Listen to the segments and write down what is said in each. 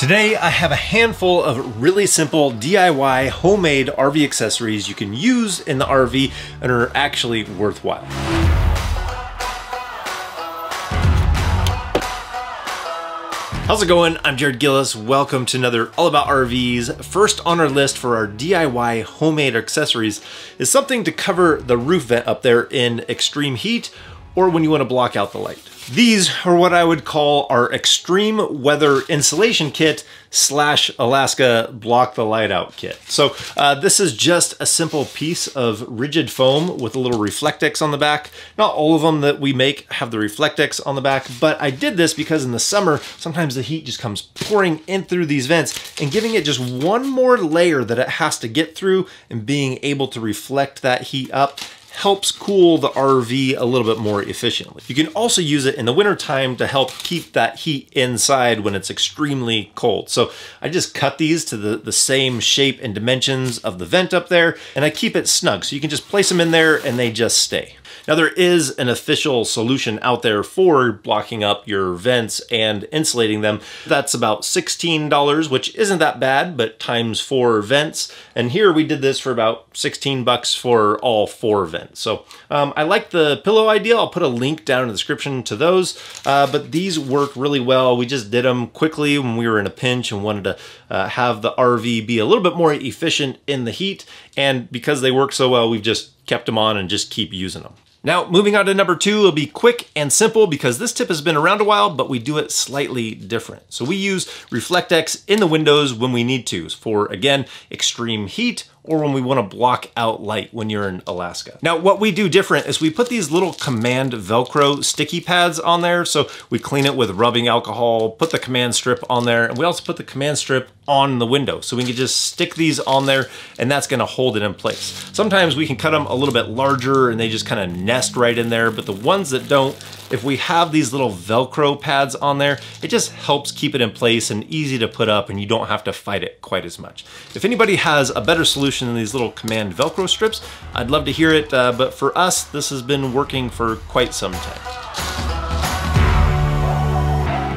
Today I have a handful of really simple DIY homemade RV accessories you can use in the RV and are actually worthwhile. How's it going? I'm Jared Gillis. Welcome to another All About RVs. First on our list for our DIY homemade accessories is something to cover the roof vent up there in extreme heat or when you want to block out the light. These are what I would call our extreme weather insulation kit slash Alaska block the light out kit. So uh, this is just a simple piece of rigid foam with a little Reflectix on the back. Not all of them that we make have the Reflectix on the back, but I did this because in the summer, sometimes the heat just comes pouring in through these vents and giving it just one more layer that it has to get through and being able to reflect that heat up helps cool the RV a little bit more efficiently. You can also use it in the wintertime to help keep that heat inside when it's extremely cold. So I just cut these to the, the same shape and dimensions of the vent up there, and I keep it snug. So you can just place them in there and they just stay. Now there is an official solution out there for blocking up your vents and insulating them. That's about $16, which isn't that bad, but times four vents. And here we did this for about 16 bucks for all four vents. So um, I like the pillow idea. I'll put a link down in the description to those, uh, but these work really well. We just did them quickly when we were in a pinch and wanted to uh, have the RV be a little bit more efficient in the heat. And because they work so well, we've just kept them on and just keep using them. Now, moving on to number two, it'll be quick and simple because this tip has been around a while, but we do it slightly different. So we use Reflectix in the windows when we need to for, again, extreme heat or when we want to block out light when you're in Alaska. Now, what we do different is we put these little command Velcro sticky pads on there. So we clean it with rubbing alcohol, put the command strip on there, and we also put the command strip on the window. So we can just stick these on there and that's gonna hold it in place. Sometimes we can cut them a little bit larger and they just kind of nest right in there, but the ones that don't, if we have these little Velcro pads on there, it just helps keep it in place and easy to put up and you don't have to fight it quite as much. If anybody has a better solution than these little command Velcro strips, I'd love to hear it, uh, but for us, this has been working for quite some time.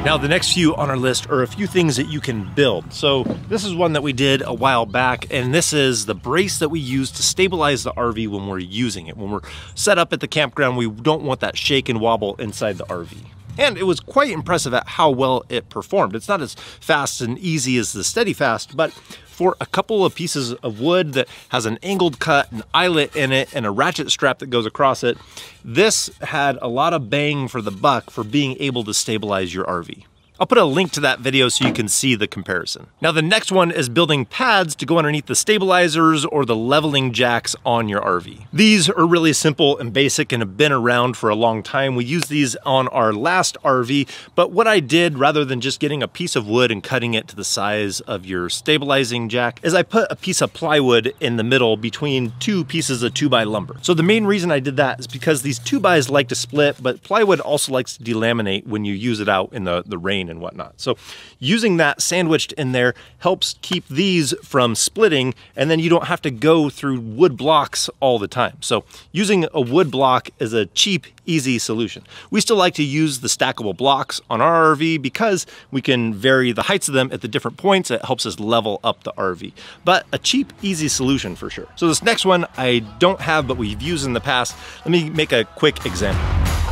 Now the next few on our list are a few things that you can build. So this is one that we did a while back and this is the brace that we use to stabilize the RV when we're using it. When we're set up at the campground, we don't want that shake and wobble inside the RV. And it was quite impressive at how well it performed. It's not as fast and easy as the Steady Fast, but for a couple of pieces of wood that has an angled cut, an eyelet in it, and a ratchet strap that goes across it, this had a lot of bang for the buck for being able to stabilize your RV. I'll put a link to that video so you can see the comparison. Now the next one is building pads to go underneath the stabilizers or the leveling jacks on your RV. These are really simple and basic and have been around for a long time. We used these on our last RV, but what I did rather than just getting a piece of wood and cutting it to the size of your stabilizing jack is I put a piece of plywood in the middle between two pieces of two by lumber. So the main reason I did that is because these two bys like to split, but plywood also likes to delaminate when you use it out in the, the rain and whatnot. So using that sandwiched in there helps keep these from splitting and then you don't have to go through wood blocks all the time. So using a wood block is a cheap, easy solution. We still like to use the stackable blocks on our RV because we can vary the heights of them at the different points. It helps us level up the RV, but a cheap, easy solution for sure. So this next one I don't have, but we've used in the past. Let me make a quick example.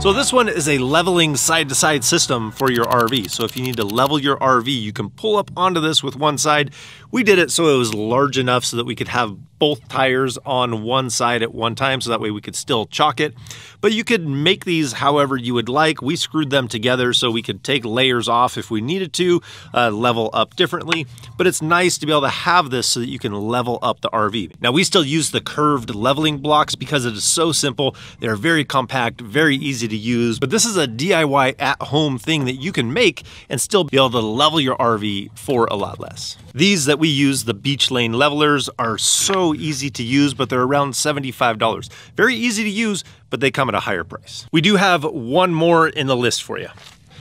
So this one is a leveling side-to-side -side system for your RV. So if you need to level your RV, you can pull up onto this with one side. We did it so it was large enough so that we could have both tires on one side at one time so that way we could still chalk it. But you could make these however you would like. We screwed them together so we could take layers off if we needed to, uh, level up differently. But it's nice to be able to have this so that you can level up the RV. Now we still use the curved leveling blocks because it is so simple. They're very compact, very easy to use. But this is a DIY at home thing that you can make and still be able to level your RV for a lot less. These that we use, the Beech Lane levelers, are so easy to use, but they're around $75. Very easy to use, but they come at a higher price. We do have one more in the list for you.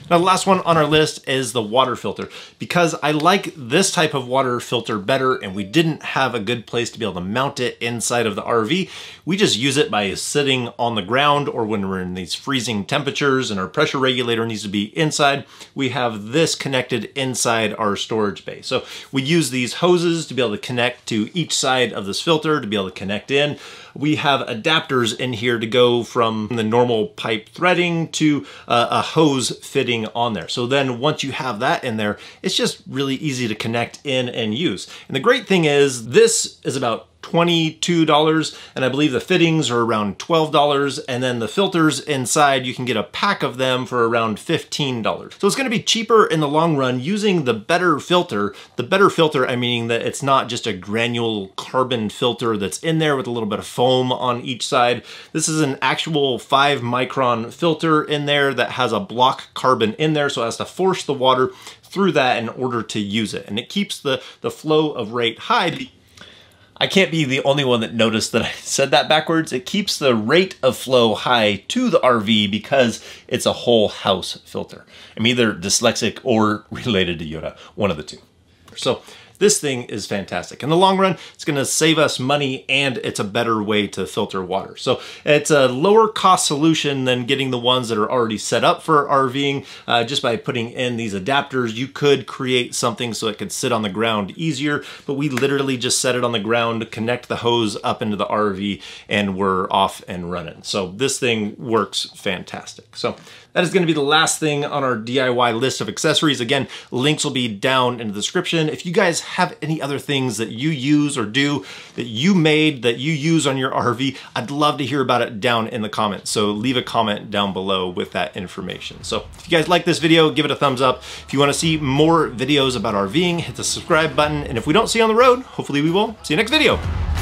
Now, the last one on our list is the water filter because I like this type of water filter better and we didn't have a good place to be able to mount it inside of the RV. We just use it by sitting on the ground or when we're in these freezing temperatures and our pressure regulator needs to be inside, we have this connected inside our storage bay. So we use these hoses to be able to connect to each side of this filter to be able to connect in we have adapters in here to go from the normal pipe threading to uh, a hose fitting on there. So then once you have that in there, it's just really easy to connect in and use. And the great thing is this is about $22 and I believe the fittings are around $12 and then the filters inside you can get a pack of them for around $15. So it's going to be cheaper in the long run using the better filter. The better filter I mean that it's not just a granule carbon filter that's in there with a little bit of foam on each side. This is an actual 5 micron filter in there that has a block carbon in there so it has to force the water through that in order to use it. And it keeps the, the flow of rate high I can't be the only one that noticed that I said that backwards. It keeps the rate of flow high to the RV because it's a whole house filter. I'm either dyslexic or related to Yoda, one of the two. So this thing is fantastic. In the long run, it's gonna save us money and it's a better way to filter water. So it's a lower cost solution than getting the ones that are already set up for RVing. Uh, just by putting in these adapters, you could create something so it could sit on the ground easier, but we literally just set it on the ground, connect the hose up into the RV, and we're off and running. So this thing works fantastic. So that is going to be the last thing on our DIY list of accessories. Again, links will be down in the description. If you guys have any other things that you use or do that you made that you use on your RV, I'd love to hear about it down in the comments. So leave a comment down below with that information. So if you guys like this video, give it a thumbs up. If you want to see more videos about RVing, hit the subscribe button. And if we don't see you on the road, hopefully we will. See you next video.